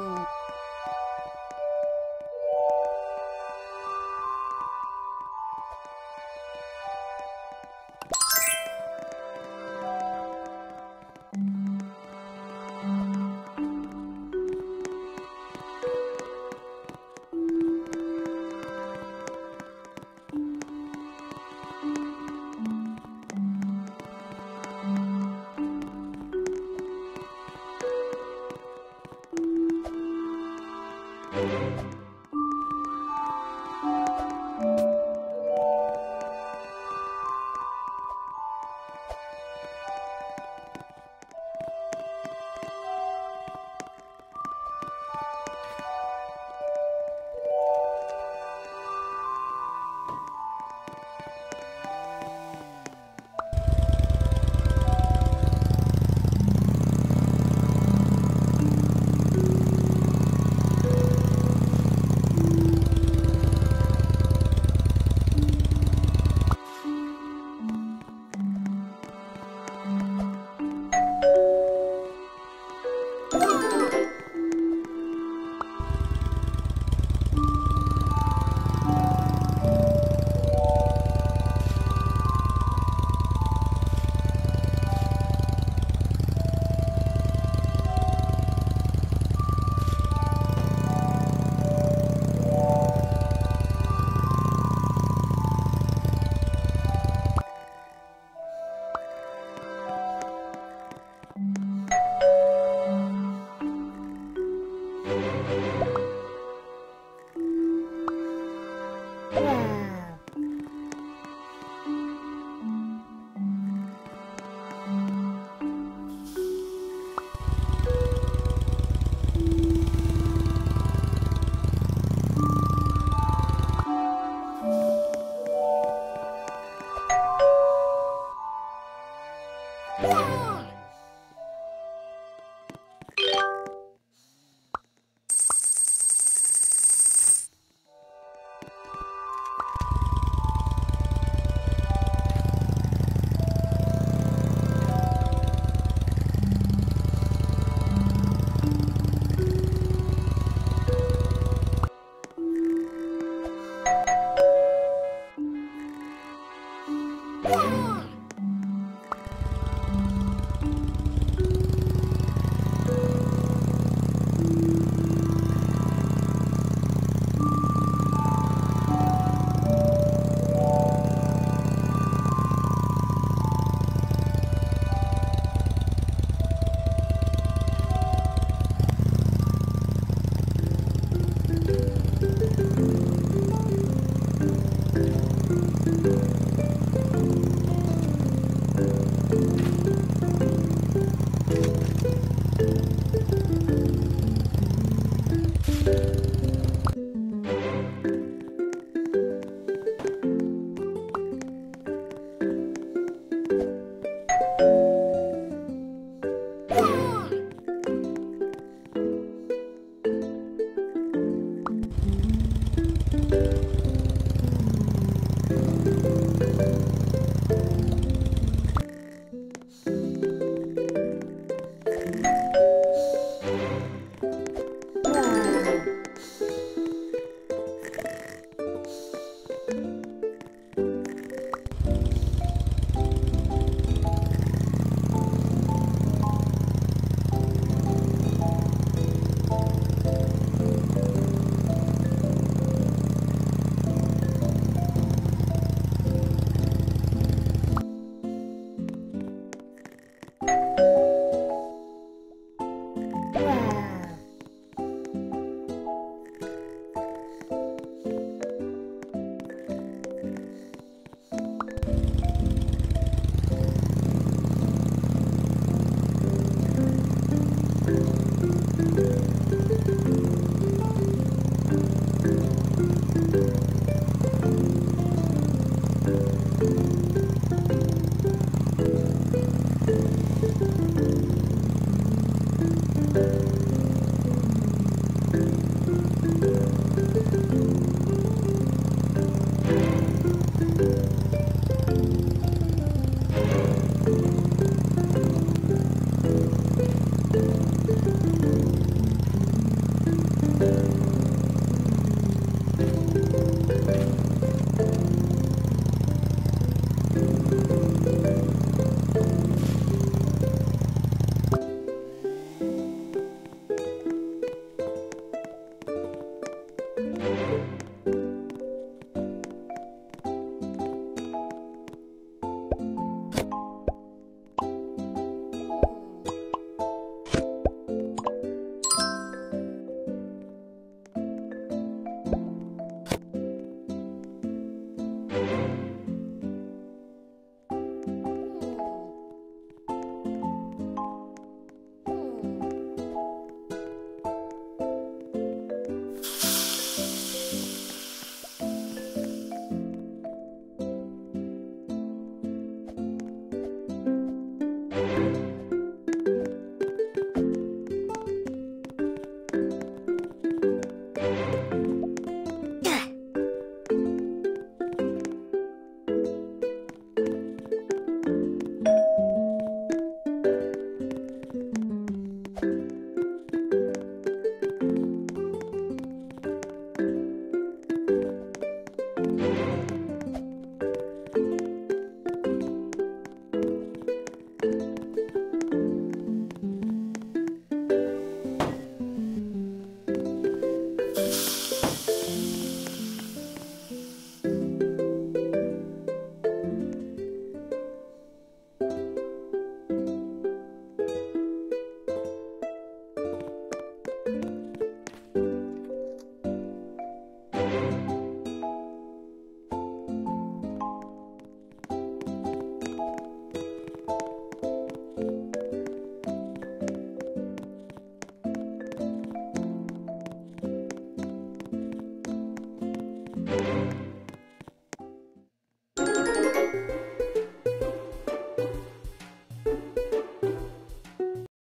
Tchau! Música Yeah.